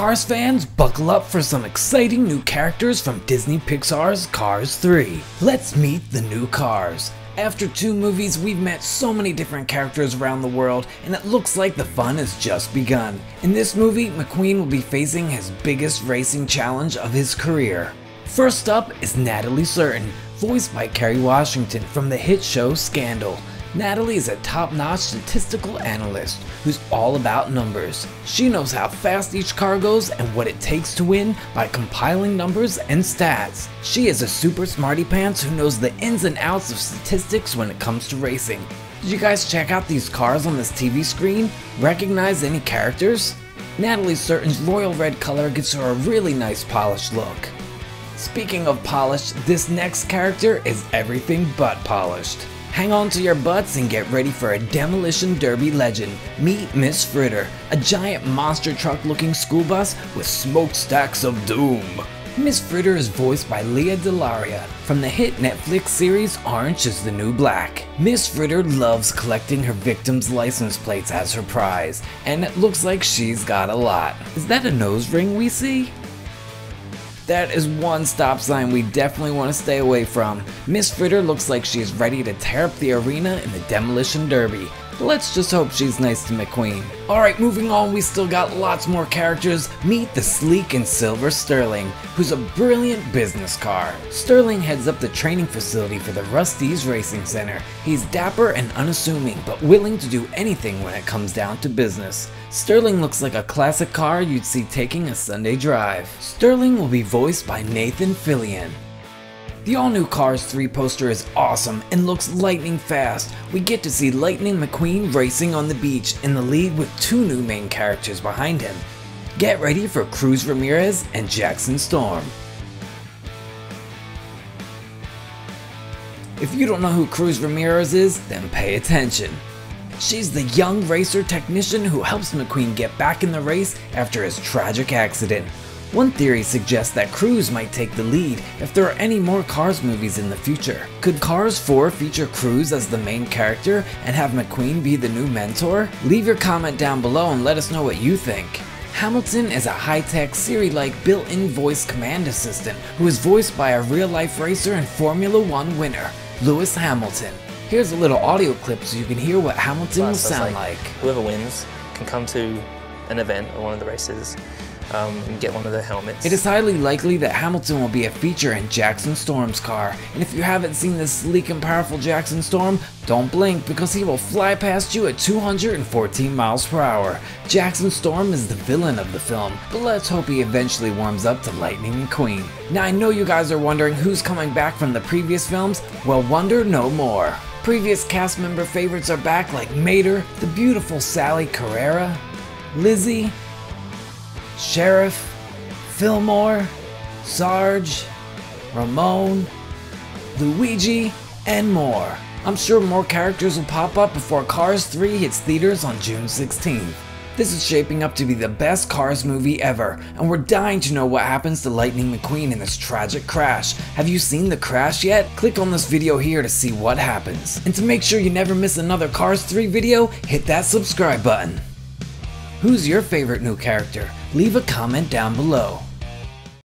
Cars fans, buckle up for some exciting new characters from Disney Pixar's Cars 3. Let's meet the new Cars. After two movies, we've met so many different characters around the world, and it looks like the fun has just begun. In this movie, McQueen will be facing his biggest racing challenge of his career. First up is Natalie Certain, voiced by Kerry Washington from the hit show Scandal. Natalie is a top-notch statistical analyst who's all about numbers. She knows how fast each car goes and what it takes to win by compiling numbers and stats. She is a super smarty pants who knows the ins and outs of statistics when it comes to racing. Did you guys check out these cars on this TV screen? Recognize any characters? Natalie Certain's royal red color gives her a really nice polished look. Speaking of polished, this next character is everything but polished. Hang on to your butts and get ready for a Demolition Derby legend. Meet Miss Fritter, a giant monster truck looking school bus with smokestacks of doom. Miss Fritter is voiced by Lea DeLaria from the hit Netflix series Orange is the New Black. Miss Fritter loves collecting her victims' license plates as her prize, and it looks like she's got a lot. Is that a nose ring we see? That is one stop sign we definitely want to stay away from. Miss Fritter looks like she is ready to tear up the arena in the Demolition Derby. Let's just hope she's nice to McQueen. Alright, moving on, we still got lots more characters. Meet the sleek and silver Sterling, who's a brilliant business car. Sterling heads up the training facility for the Rust-eze Racing Center. He's dapper and unassuming, but willing to do anything when it comes down to business. Sterling looks like a classic car you'd see taking a Sunday drive. Sterling will be voiced by Nathan Fillion. The all-new Cars 3 poster is awesome and looks lightning fast. We get to see Lightning McQueen racing on the beach in the lead with two new main characters behind him. Get ready for Cruz Ramirez and Jackson Storm. If you don't know who Cruz Ramirez is, then pay attention. She's the young racer technician who helps McQueen get back in the race after his tragic accident. One theory suggests that Cruz might take the lead if there are any more Cars movies in the future. Could Cars 4 feature Cruz as the main character and have McQueen be the new mentor? Leave your comment down below and let us know what you think. Hamilton is a high-tech Siri-like built-in voice command assistant who is voiced by a real-life racer and Formula One winner, Lewis Hamilton. Here's a little audio clip so you can hear what Hamilton will sound like. Whoever wins can come to an event or one of the races um, and get one of the helmets. It is highly likely that Hamilton will be a feature in Jackson Storm's car, and if you haven't seen this sleek and powerful Jackson Storm, don't blink because he will fly past you at 214 miles per hour. Jackson Storm is the villain of the film, but let's hope he eventually warms up to Lightning McQueen. Now I know you guys are wondering who's coming back from the previous films, well wonder no more. Previous cast member favorites are back like Mater, the beautiful Sally Carrera, Lizzie, Sheriff, Fillmore, Sarge, Ramon, Luigi, and more. I'm sure more characters will pop up before Cars 3 hits theaters on June 16th. This is shaping up to be the best Cars movie ever, and we're dying to know what happens to Lightning McQueen in this tragic crash. Have you seen the crash yet? Click on this video here to see what happens. And to make sure you never miss another Cars 3 video, hit that subscribe button. Who's your favorite new character? Leave a comment down below.